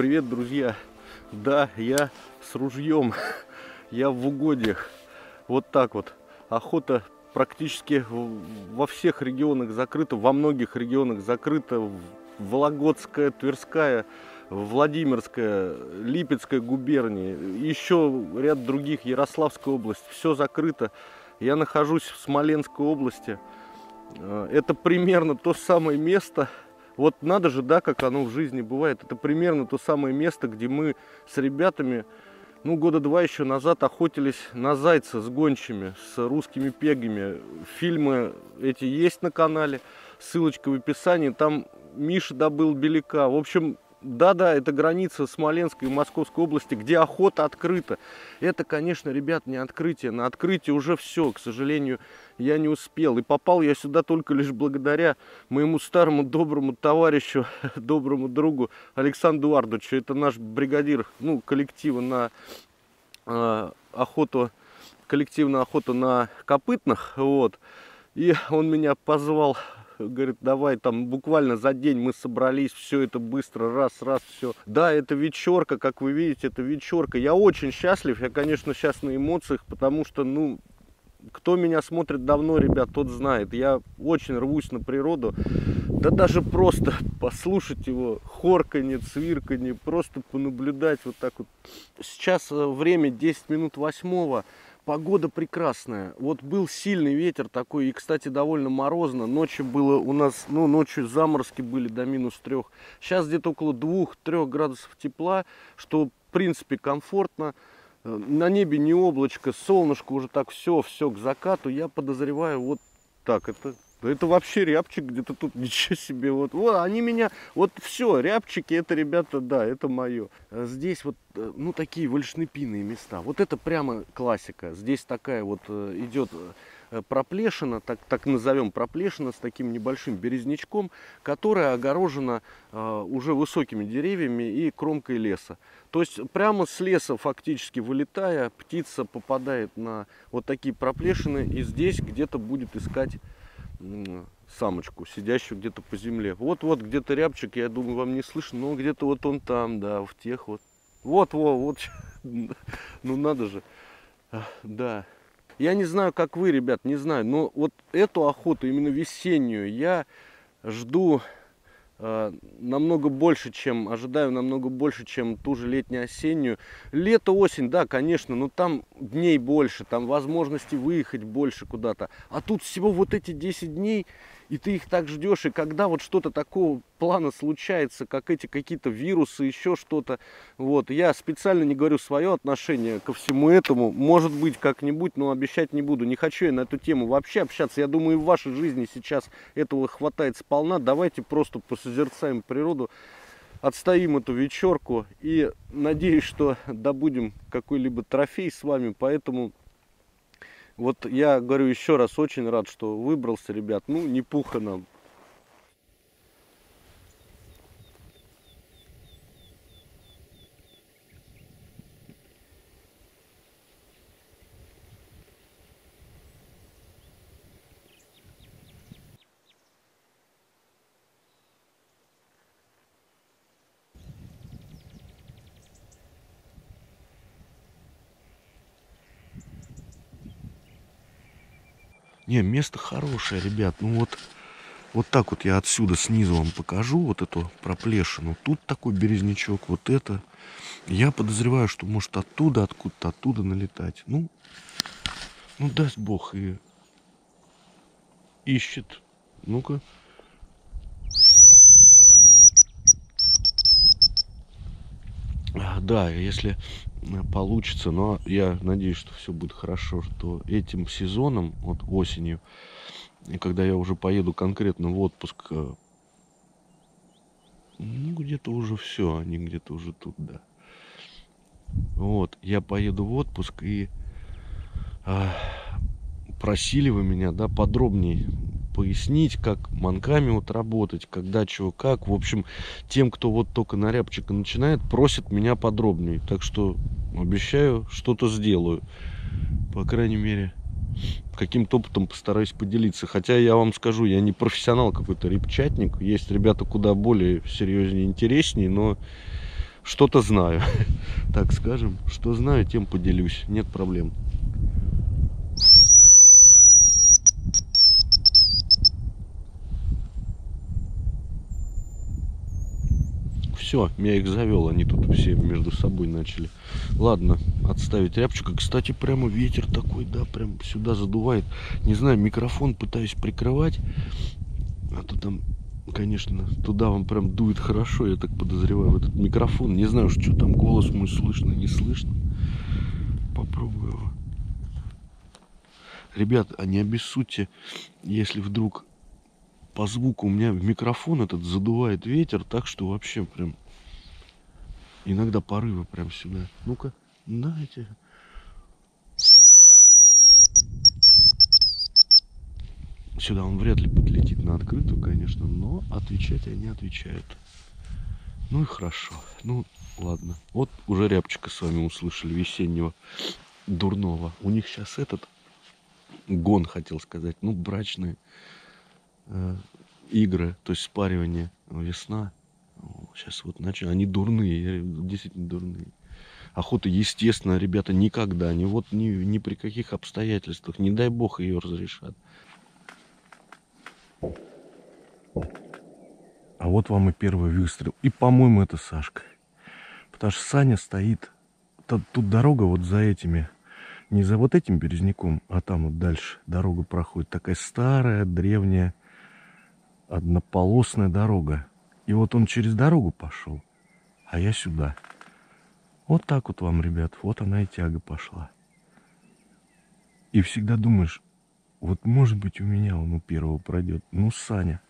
Привет, друзья! Да, я с ружьем, я в угодьях. Вот так вот. Охота практически во всех регионах закрыта, во многих регионах закрыта. Вологодская, Тверская, Владимирская, Липецкая губернии, еще ряд других, Ярославская область. Все закрыто. Я нахожусь в Смоленской области. Э, это примерно то самое место, вот надо же, да, как оно в жизни бывает. Это примерно то самое место, где мы с ребятами, ну, года два еще назад охотились на зайца с гончими, с русскими пегами. Фильмы эти есть на канале, ссылочка в описании. Там Миша добыл беляка. В общем, да-да, это граница Смоленской и Московской области, где охота открыта. Это, конечно, ребят, не открытие. На открытие уже все, к сожалению, я не успел. И попал я сюда только лишь благодаря моему старому доброму товарищу, доброму другу Александру Эдуардовичу. Это наш бригадир ну, коллектива на э, охоту, коллективную охоту на копытных. Вот. И он меня позвал говорит, давай там буквально за день мы собрались, все это быстро, раз, раз, все. Да, это вечерка, как вы видите, это вечерка. Я очень счастлив, я, конечно, сейчас на эмоциях, потому что, ну, кто меня смотрит давно, ребят, тот знает. Я очень рвусь на природу. Да даже просто послушать его хорканье, цвирканье, просто понаблюдать вот так вот. Сейчас э, время 10 минут восьмого. Погода прекрасная. Вот был сильный ветер такой, и, кстати, довольно морозно. Ночью было у нас, ну, ночью заморозки были до минус трех. Сейчас где-то около двух-трех градусов тепла, что, в принципе, комфортно. Э, на небе не облачко, солнышко уже так все, все к закату. Я подозреваю, вот так, это это вообще рябчик где-то тут, ничего себе. Вот, вот они меня, вот все, рябчики, это, ребята, да, это мое. А здесь вот, э, ну, такие вольшнепийные места. Вот это прямо классика. Здесь такая вот э, идет э, проплешина, так, так назовем проплешина с таким небольшим березнячком, которая огорожена э, уже высокими деревьями и кромкой леса. То есть прямо с леса фактически вылетая, птица попадает на вот такие проплешины и здесь где-то будет искать самочку, сидящую где-то по земле. Вот-вот где-то рябчик, я думаю, вам не слышно, но где-то вот он там, да, в тех вот. Вот-вот, вот. Ну надо же. Да. Я не знаю, как вы, ребят, не знаю, но вот эту охоту, именно весеннюю, я жду намного больше, чем ожидаю, намного больше, чем ту же летнюю-осеннюю. Лето, осень, да, конечно, но там дней больше, там возможности выехать больше куда-то. А тут всего вот эти 10 дней, и ты их так ждешь, и когда вот что-то такого плана случается, как эти какие-то вирусы, еще что-то, вот, я специально не говорю свое отношение ко всему этому, может быть, как-нибудь, но обещать не буду, не хочу я на эту тему вообще общаться, я думаю, в вашей жизни сейчас этого хватает сполна, давайте просто посозерцаем природу, отстоим эту вечерку и надеюсь, что добудем какой-либо трофей с вами, поэтому вот я говорю еще раз, очень рад, что выбрался, ребят. Ну, не пуха нам. Не, место хорошее, ребят. Ну вот, вот так вот я отсюда снизу вам покажу вот эту проплешину. Тут такой березнячок, вот это. Я подозреваю, что может оттуда, откуда-то оттуда налетать. Ну, ну даст бог и ищет. Ну-ка. Да, если получится, но я надеюсь, что все будет хорошо, что этим сезоном, вот осенью, и когда я уже поеду конкретно в отпуск, э, ну, где-то уже все, они где-то уже тут, да. Вот, я поеду в отпуск и а, просили вы меня, да, подробнее пояснить, как манками вот работать, когда чего как. В общем, тем, кто вот только на рябчика начинает, просят меня подробнее. Так что обещаю, что-то сделаю. По крайней мере, каким-то опытом постараюсь поделиться. Хотя я вам скажу, я не профессионал какой-то репчатник. Есть ребята куда более серьезнее, интереснее, но что-то знаю. Так скажем, что знаю, тем поделюсь. Нет проблем. Все, я их завел, они тут все между собой начали. Ладно, отставить рябчика. Кстати, прямо ветер такой, да, прям сюда задувает. Не знаю, микрофон пытаюсь прикрывать, а то там, конечно, туда вам прям дует хорошо, я так подозреваю, в этот микрофон. Не знаю, что там, голос мой слышно, не слышно. Попробую его. Ребят, а не обессудьте, если вдруг по звуку у меня микрофон этот задувает ветер, так что вообще прям иногда порывы прям сюда. Ну-ка, дайте. Сюда он вряд ли подлетит на открытую, конечно, но отвечать они отвечают. Ну и хорошо. Ну, ладно. Вот уже рябчика с вами услышали весеннего дурного. У них сейчас этот гон, хотел сказать, ну, брачные э, игры, то есть спаривание, весна. Сейчас вот начали, они дурные, действительно дурные. Охота, естественно, ребята, никогда, ни вот ни, ни при каких обстоятельствах, не дай бог ее разрешат. А вот вам и первый выстрел. И, по-моему, это Сашка. Потому что Саня стоит... Тут, тут дорога вот за этими... Не за вот этим березняком, а там вот дальше дорога проходит. Такая старая, древняя, однополосная дорога. И вот он через дорогу пошел, а я сюда. Вот так вот вам, ребят, вот она и тяга пошла. И всегда думаешь, вот может быть у меня он у первого пройдет. Ну, Саня.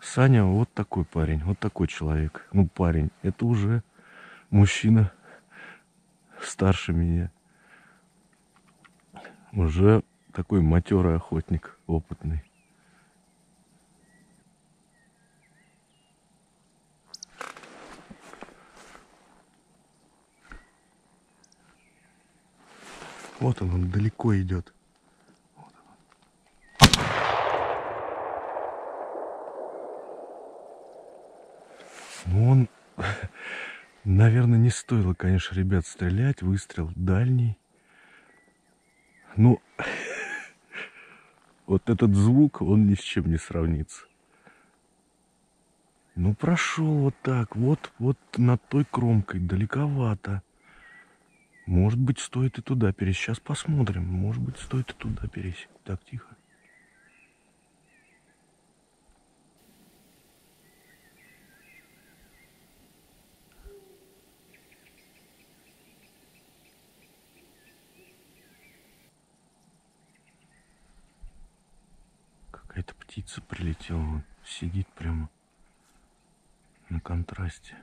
Саня вот такой парень, вот такой человек. Ну, парень, это уже мужчина старше меня. Уже такой матерый охотник, опытный. Вот он, он далеко идет. Вот он. Ну, он, наверное, не стоило, конечно, ребят, стрелять. Выстрел дальний. Ну, вот этот звук, он ни с чем не сравнится. Ну, прошел вот так, вот, вот над той кромкой, далековато. Может быть, стоит и туда перейти. Сейчас посмотрим. Может быть, стоит и туда перейти. Так, тихо. Какая-то птица прилетела. Сидит прямо на контрасте.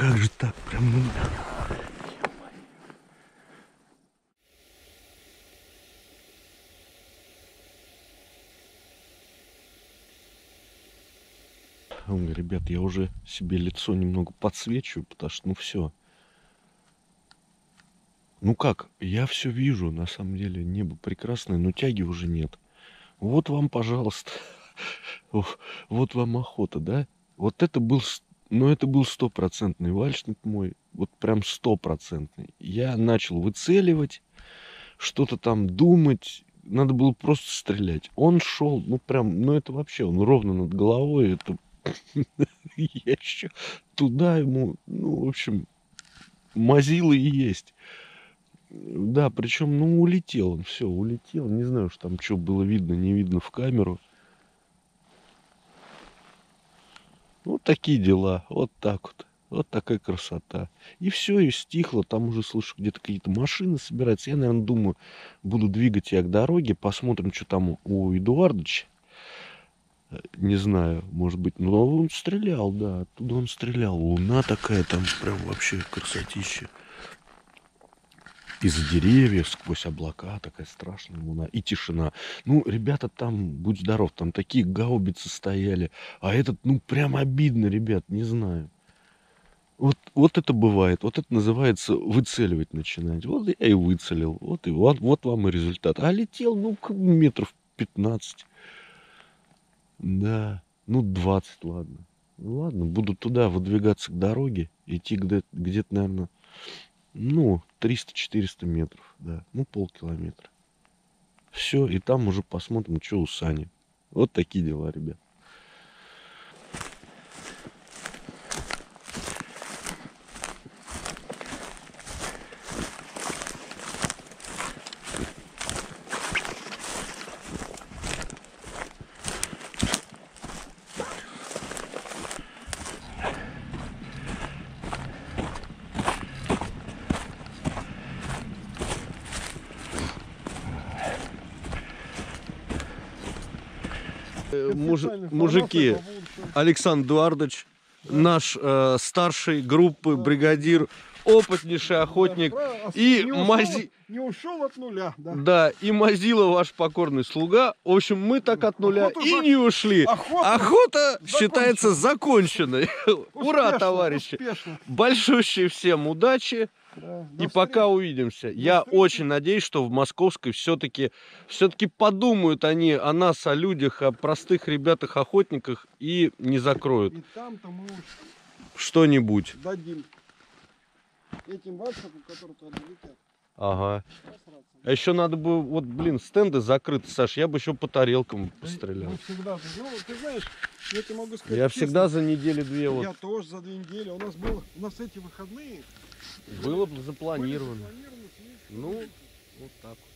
Как же так? Прям ну... ребят, я уже себе лицо немного подсвечиваю, потому что, ну все. Ну как, я все вижу, на самом деле, небо прекрасное, но тяги уже нет. Вот вам, пожалуйста, вот вам охота, да? Вот это был но это был стопроцентный вальшник мой, вот прям стопроцентный. Я начал выцеливать, что-то там думать, надо было просто стрелять. Он шел, ну прям, ну это вообще, он ровно над головой, это я еще туда ему, ну, в общем, мазилы и есть. Да, причем, ну, улетел он, все, улетел. Не знаю, что там что было видно, не видно в камеру. Вот такие дела, вот так вот. Вот такая красота. И все, и стихло. Там уже слышу, где-то какие-то машины собираются. Я, наверное, думаю, буду двигать я к дороге. Посмотрим, что там у Эдуардовича. Не знаю, может быть, но он стрелял, да, оттуда он стрелял. Луна такая, там прям вообще красотища. Из деревьев, сквозь облака, такая страшная луна. И тишина. Ну, ребята там, будь здоров, там такие гаубицы стояли. А этот, ну, прям обидно, ребят, не знаю. Вот, вот это бывает. Вот это называется выцеливать начинать. Вот я и выцелил. Вот и вот, вот вам и результат. А летел, ну, метров 15. Да, ну 20, ладно. Ну ладно, буду туда выдвигаться к дороге, идти где- где-то, наверное, ну, 300-400 метров, да, ну, полкилометра. Все, и там уже посмотрим, что у Сани. Вот такие дела, ребят. Муж- мужики, Александр Эдуардович, наш э, старший группы, бригадир, опытнейший охотник. и не ушел, мази- не ушел от нуля, да. Да, и Мазила ваш покорный слуга. В общем, мы так от нуля Охоту и за- не ушли. Охота Охота считается законченной. Ура, успешно, товарищи! успешно, Большущие всем удачи. Да. И пока увидимся. Я встречи. очень надеюсь, что в Московской все-таки все-таки подумают они о нас, о людях, о простых ребятах-охотниках и не закроют встречи. И там-то мы уж что-нибудь. дадим этим ватсапам, которые туда летят. Ага. А еще надо бы, вот, блин, стенды закрыты, Саш, я бы еще по тарелкам Мы пострелял. всегда, ну, ты знаешь, я тебе могу сказать Я честно, всегда за неделю-две вот Я тоже за две недели. У нас было, у нас эти выходные было бы запланировано. Ну, вот так вот.